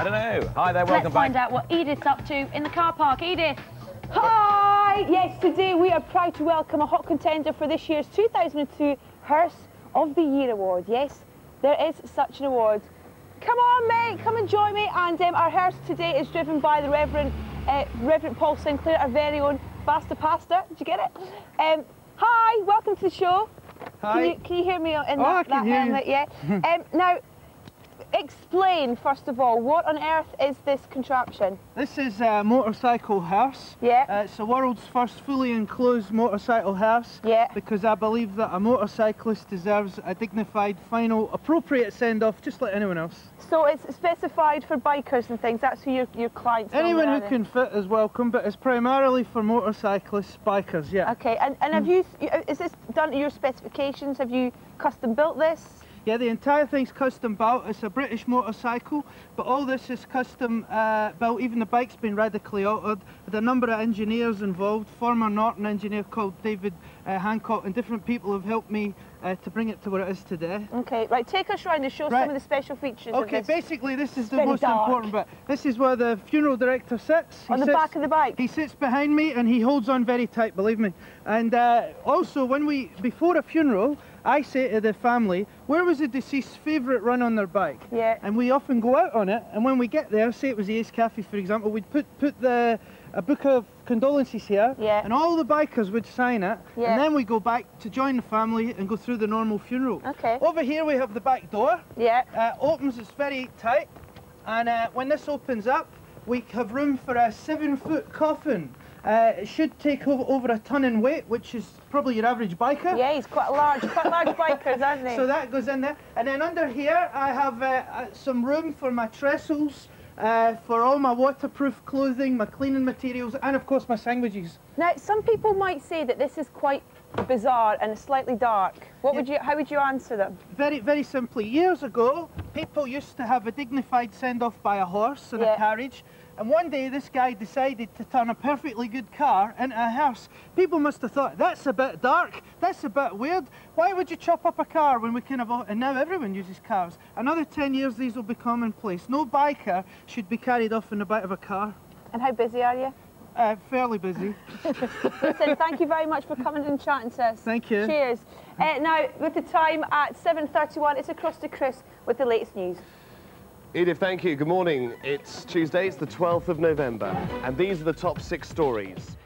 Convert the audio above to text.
I don't know. Hi there, welcome Let's find out what Edith's up to in the car park. Edith. Hi! Yes, today we are proud to welcome a hot contender for this year's 2002 Hearse of the Year award. Yes, there is such an award. Come on, mate, come and join me. And um, our hearse today is driven by the Reverend uh, Reverend Paul Sinclair, our very own Faster Pastor. Did you get it? Um, hi, welcome to the show. Hi. Can you, can you hear me in Oh, that, that helmet? Yeah. um, now, explain first of all what on earth is this contraption? This is a motorcycle hearse. Yeah. Uh, it's the world's first fully enclosed motorcycle hearse. Yeah. Because I believe that a motorcyclist deserves a dignified, final, appropriate send-off, just like anyone else. So it's specified for bikers and things. That's who your your clients. Anyone who can fit is welcome, but it's primarily for motorcyclists, bikers, yeah. Okay, and, and have you? Is this done to your specifications? Have you custom built this? Yeah, the entire thing's custom built. It's a British motorcycle, but all this is custom uh, built. Even the bike's been radically altered. With a number of engineers involved, former Norton engineer called David uh, Hancock, and different people have helped me uh, to bring it to where it is today. Okay, right. Take us round and show Right. some of the special features Okay, of this. basically this is the most dark. important bit. This is where the funeral director sits. He On the sits- back of the bike. He sits behind me and he holds on very tight, believe me. And uh, also, when we before a funeral, I say to the family, where was the deceased's favourite run on their bike? Yeah. And we often go out on it, and when we get there, say it was the Ace Cafe, for example, we'd put put the a book of condolences here, Yeah. and all the bikers would sign it, Yeah. and then we go back to join the family and go through the normal funeral. Okay. Over here we have the back door. Yeah. Uh, opens, it's very tight, and uh, when this opens up, we have room for a seven-foot coffin. Uh, it should take over, over a ton in weight, which is probably your average biker. Yeah, he's quite large, quite large bikers, aren't they? So that goes in there, and then under here I have uh, uh, some room for my trestles, uh, for all my waterproof clothing, my cleaning materials, and of course my sandwiches. Now, some people might say that this is quite bizarre and slightly dark. What would you? How would you answer them? Very, very simply, years ago, people used to have a dignified send-off by a horse and Yeah. a carriage. And one day, this guy decided to turn a perfectly good car into a hearse. People must have thought, that's a bit dark, that's a bit weird. Why would you chop up a car when we can have... all-" And now everyone uses cars. Another 10 years, these will be commonplace. No biker should be carried off in the back of a car. And how busy are you? Uh, fairly busy. Listen, thank you very much for coming and chatting to us. Thank you. Cheers. Uh, now, with the time at 7.31, it's across to Chris with the latest news. Edith, thank you. Good morning. It's Tuesday, it's the 12th of November, and these are the top six stories.